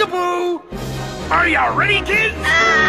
Peekaboo! Are you ready, kids? Uh,